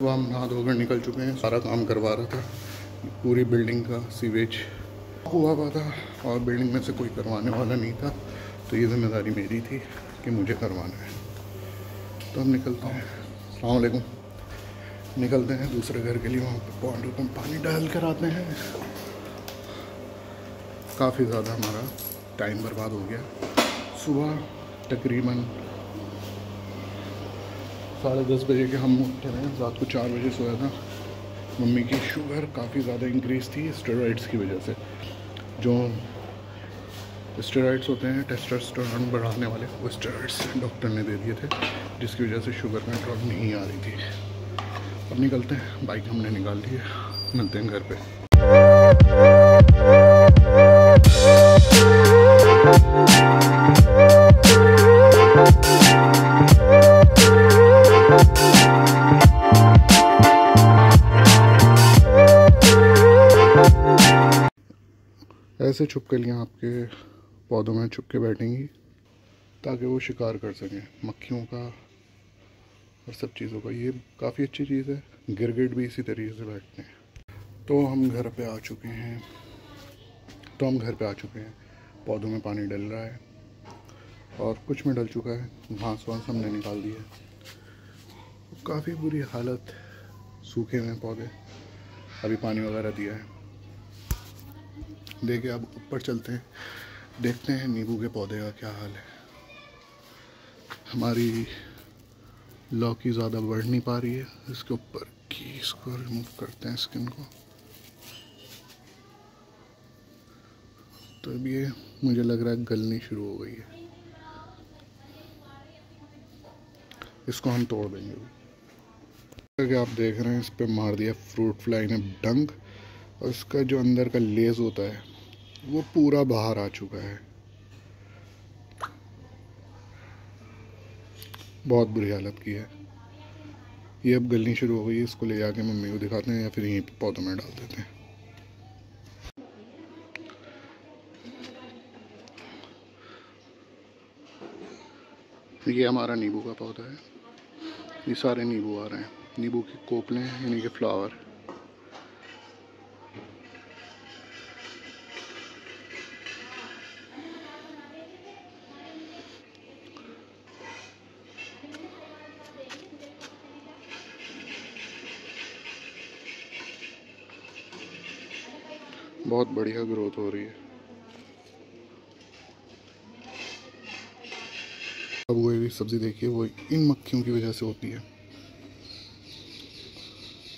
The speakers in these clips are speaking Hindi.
तो हम नहा धोकर निकल चुके हैं, सारा काम करवा रहा था। पूरी बिल्डिंग का सीवेज हुआ हुआ था और बिल्डिंग में से कोई करवाने वाला नहीं था। तो ये ज़िम्मेदारी मेरी थी कि मुझे करवाना है। तो हम निकलते हैं। अलैक्म निकलते हैं दूसरे घर के लिए, वहाँ पर बाउंड्री पर पानी डाल कर आते हैं। काफ़ी ज़्यादा हमारा टाइम बर्बाद हो गया। सुबह तकरीबन साढ़े दस बजे के हम उठे हैं। रात को चार बजे सोया था। मम्मी की शुगर काफ़ी ज़्यादा इंक्रीज़ थी स्टेरॉइड्स की वजह से। जो स्टेरॉइड्स होते हैं टेस्टोस्टेरोन बढ़ाने वाले, वो स्टेरॉइड्स डॉक्टर ने दे दिए थे, जिसकी वजह से शुगर कंट्रोल नहीं आ रही थी। अब निकलते हैं। बाइक हमने निकाल ली है। मिलते हैं घर पे। ऐसे छुपकलियाँ आपके पौधों में छुप के बैठेंगी, ताकि वो शिकार कर सकें। मक्खियों का और सब चीज़ों का, ये काफ़ी अच्छी चीज़ है। गिरगिट भी इसी तरीके से बैठते हैं। तो हम घर पे आ चुके हैं। तो हम घर पे आ चुके हैं। पौधों में पानी डल रहा है और कुछ में डल चुका है। घास वास हमने निकाल दिया है। काफ़ी बुरी हालत। सूखे हुए पौधे। अभी पानी वगैरह दिया है। देखिए अब ऊपर चलते हैं। देखते हैं नींबू के पौधे का क्या हाल है। हमारी लौकी ज़्यादा बढ़ नहीं पा रही है। इसके ऊपर की इसको रिमूव करते हैं स्किन को। तो अब ये मुझे लग रहा है गलनी शुरू हो गई है। इसको हम तोड़ देंगे। अभी आप देख रहे हैं, इस पर मार दिया फ्रूट फ्लाई ने डंग। और इसका जो अंदर का लेज होता है वो पूरा बाहर आ चुका है। बहुत बुरी हालत की है। ये अब गलनी शुरू हो गई है, इसको ले जाके मम्मी को दिखाते हैं या फिर यहीं पौधों में डाल देते हैं। ये हमारा नींबू का पौधा है। ये सारे नींबू आ रहे हैं। नींबू के कोपले यानी कि फ्लावर। बहुत बढ़िया ग्रोथ हो रही है। अब वो भी सब्ज़ी देखिए, वो इन मक्खियों की वजह से होती है।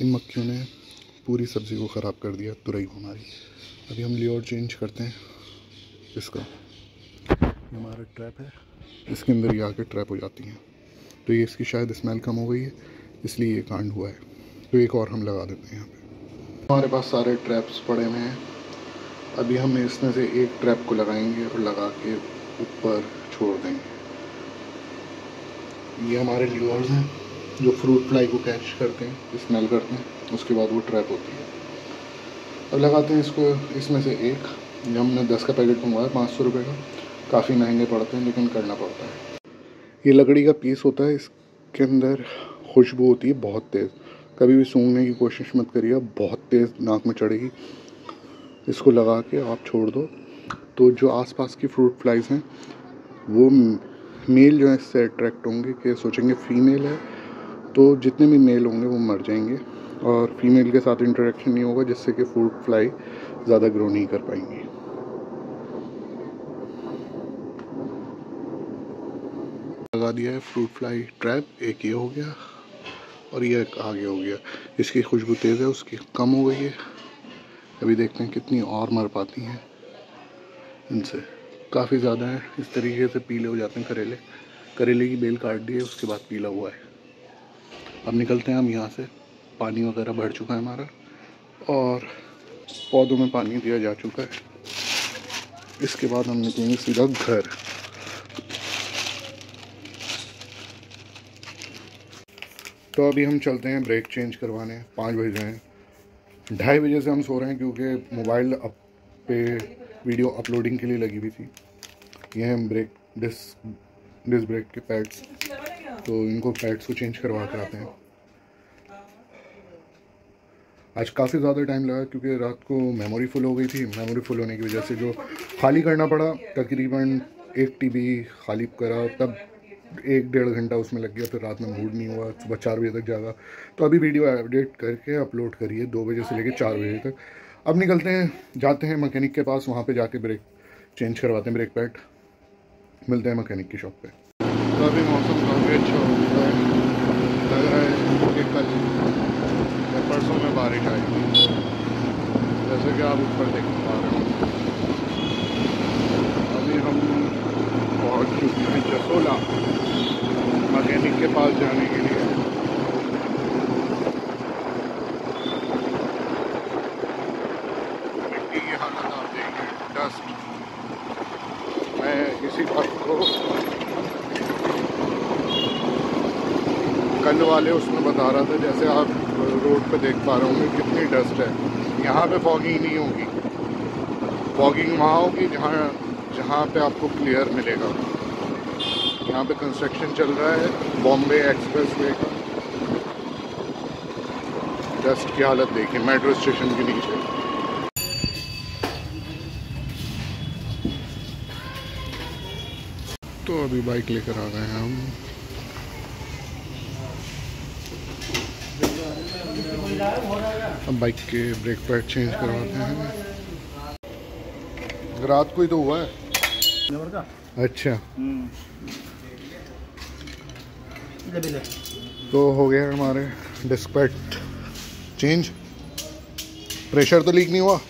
इन मक्खियों ने पूरी सब्ज़ी को ख़राब कर दिया, तुरई हमारी अभी हम लियोर चेंज करते हैं इसका। हमारा ट्रैप है, इसके अंदर ये आके ट्रैप हो जाती हैं। तो ये इसकी शायद स्मेल कम हो गई है, इसलिए ये कांड हुआ है। तो एक और हम लगा देते हैं यहाँ पे। हमारे पास सारे ट्रैप्स पड़े हुए हैं। अभी हम इसमें से एक ट्रैप को लगाएँगे और लगा के ऊपर छोड़ देंगे। ये हमारे ल्यूअर्स हैं, जो फ्रूट फ्लाई को कैच करते हैं स्मेल करते हैं, उसके बाद वो ट्रैप होती है। अब लगाते हैं इसको, इसमें से एक। जो हमने दस का पैकेट मंगवाया, पाँच सौ रुपये का। काफ़ी महँगे पड़ते हैं, लेकिन करना पड़ता है। ये लकड़ी का पीस होता है, इसके अंदर खुशबू होती है बहुत तेज़। कभी भी सूंघने की कोशिश मत करिए बहुत तेज़ नाक में चढ़ेगी। इसको लगा के आप छोड़ दो। तो जो आसपास की फ्रूट फ्लाइज हैं, वो मेल जो है, इससे अट्रैक्ट होंगे कि सोचेंगे फीमेल है। तो जितने भी मेल होंगे, वो मर जाएँगे और फीमेल के साथ इंटरेक्शन नहीं होगा, जिससे कि फ्रूट फ्लाई ज़्यादा ग्रो नहीं कर पाएँगी। लगा दिया है फ्रूट फ्लाई ट्रैप एक ये हो गया और ये आगे हो गया। इसकी खुशबू तेज़ है, उसकी कम हो गई है। अभी देखते हैं कितनी और मर पाती हैं। इनसे काफ़ी ज़्यादा है। इस तरीके से पीले हो जाते हैं करेले। करेले की बेल काट दी है, उसके बाद पीला हुआ है। अब निकलते हैं हम यहाँ से। पानी वगैरह भर चुका है हमारा। और पौधों में पानी दिया जा चुका है। इसके बाद हम निकलेंगे सीधा घर। तो अभी हम चलते हैं, ब्रेक चेंज करवाने। पाँच बजे हैं। ढाई बजे से हम सो रहे हैं क्योंकि मोबाइल अप पे वीडियो अपलोडिंग के लिए लगी हुई थी। ये हैं ब्रेक, डिस डिस ब्रेक के पैड्स। तो इनको पैड्स को चेंज करवा कर आते हैं। आज काफ़ी ज़्यादा टाइम लगा क्योंकि रात को मेमोरी फुल हो गई थी। मेमोरी फुल होने की वजह से जो खाली करना पड़ा, तकरीबन एक टीबी खाली करा, तब एक डेढ़ घंटा उसमें लग गया फिर रात में मूड नहीं हुआ, सुबह चार बजे तक जागा। तो अभी वीडियो अपडेट करके अपलोड करिए, दो बजे से लेकर चार बजे तक। अब निकलते हैं, जाते हैं मकैनिक के पास, वहाँ पे जाके ब्रेक चेंज करवाते हैं ब्रेक पैड मिलते हैं मकैनिक की शॉप पे। तो अभी मौसम काफ़ी अच्छा हो गया है। लग रहा है कि कल परसों में बारिश आएगी। जैसे कि आप ऊपर देख पा रहे हो अभी हम पहुँच चुके हैं जसोला मकैनिक के पास जाने के लिए। मिट्टी की हालत आप डस्ट मैं इसी बात को कल वाले उसमें बता रहा था, जैसे आप रोड पे देख पा रहे होंगे कितनी डस्ट है। यहाँ पे फॉगिंग नहीं होगी। फॉगिंग वहाँ होगी जहाँ जहाँ पे आपको क्लियर मिलेगा। यहाँ पे कंस्ट्रक्शन चल रहा है बॉम्बे एक्सप्रेस वे का। डस्ट की हालत देखिए मेट्रो स्टेशन के नीचे। तो अभी बाइक लेकर आ गए हैं हम। अब बाइक के ब्रेक पैड चेंज करवाते हैं। रात को ही तो हुआ है। अच्छा। तो हो गया हमारे डिस्क पैड चेंज। प्रेशर तो लीक नहीं हुआ?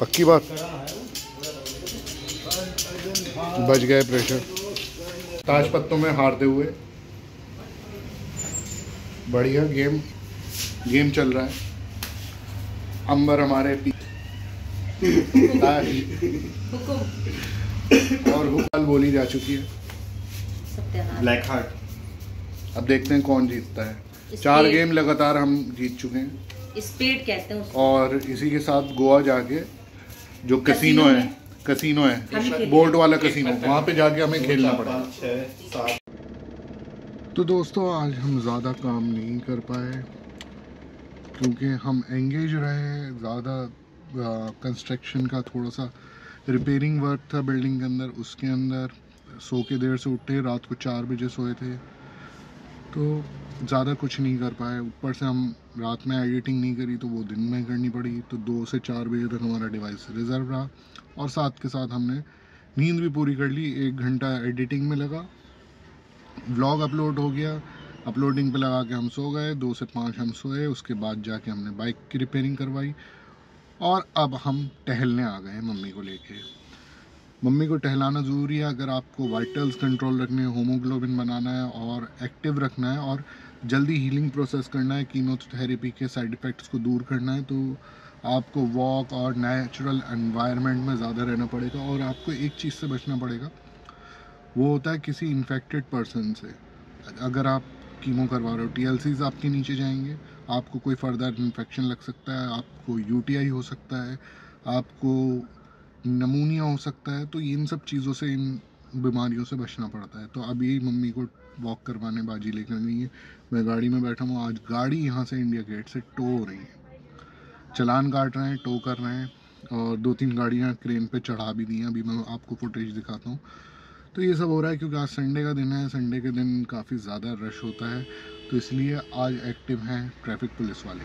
पक्की बात। बच गए प्रेशर। ताज पत्तों में हारते हुए। बढ़िया गेम। गेम चल रहा है। अंबर हमारे पी ताश और हुकल बोली जा चुकी है। ब्लैक हार्ट अब देखते हैं कौन जीतता है। चार गेम लगातार हम जीत चुके हैं। स्पेड कहते हैं उसको। और इसी के साथ गोवा जाके जो कसिनो है? कसिनो है। बोर्ड वाला कसिनो वहाँ पे जाके हमें खेलना सात। तो दोस्तों आज हम ज़्यादा काम नहीं कर पाए क्योंकि हम एंगेज रहे ज़्यादा कंस्ट्रक्शन का थोड़ा सा रिपेयरिंग वर्क था बिल्डिंग के अंदर, उसके अंदर सो के देर से उठे, रात को चार बजे सोए थे। तो ज़्यादा कुछ नहीं कर पाए। ऊपर से हम रात में एडिटिंग नहीं करी तो वो दिन में करनी पड़ी। तो दो से चार बजे तक हमारा डिवाइस रिज़र्व रहा और साथ के साथ हमने नींद भी पूरी कर ली। एक घंटा एडिटिंग में लगा। व्लॉग अपलोड हो गया। अपलोडिंग पे लगा के हम सो गए। दो से पाँच हम सोए। उसके बाद जाके हमने बाइक की रिपेयरिंग करवाई। और अब हम टहलने आ गए हैं मम्मी को लेके। मम्मी को टहलाना ज़रूरी है, अगर आपको वाइटल्स कंट्रोल रखने हैं होमोग्लोबिन बनाना है और एक्टिव रखना है और जल्दी हीलिंग प्रोसेस करना है कीमोथेरेपी के साइड इफ़ेक्ट्स को दूर करना है तो आपको वॉक और नेचुरल एनवायरनमेंट में ज़्यादा रहना पड़ेगा और आपको एक चीज़ से बचना पड़ेगा। वो होता है किसी इन्फेक्टेड पर्सन से। अगर आप कीमो करवा रहे हो टीएलसीज आपके नीचे जाएँगे आपको कोई फर्दर इन्फेक्शन लग सकता है, आपको यूटीआई हो सकता है, आपको नमूनिया हो सकता है तो इन सब चीज़ों से, इन बीमारियों से बचना पड़ता है। तो अभी मम्मी को वॉक करवाने बाजी लेकर गई है। मैं गाड़ी में बैठा हूँ, आज गाड़ी यहाँ से इंडिया गेट से टो हो रही है। चलान काट रहे हैं, टो कर रहे हैं, और दो तीन गाड़ियाँ क्रेन पे चढ़ा भी दी हैं। अभी मैं आपको फुटेज दिखाता हूँ। तो ये सब हो रहा है, क्योंकि आज संडे का दिन है। संडे के दिन काफ़ी ज़्यादा रश होता है। तो इसलिए आज एक्टिव हैं ट्रैफ़िक पुलिस वाले।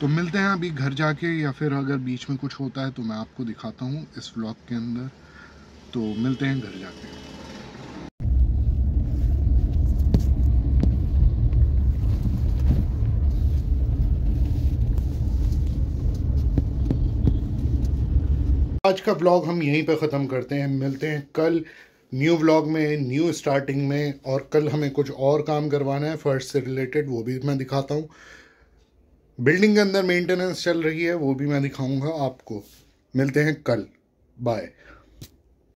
तो मिलते हैं अभी घर जाके या फिर अगर बीच में कुछ होता है तो मैं आपको दिखाता हूँ इस व्लॉग के अंदर। तो मिलते हैं घर जाके। आज का व्लॉग हम यहीं पर ख़त्म करते हैं। मिलते हैं कल न्यू व्लॉग में न्यू स्टार्टिंग में और कल हमें कुछ और काम करवाना है फ़र्स्ट से रिलेटेड वो भी मैं दिखाता हूँ। बिल्डिंग के अंदर मेंटेनेंस चल रही है, वो भी मैं दिखाऊँगा आपको। मिलते हैं कल। बाय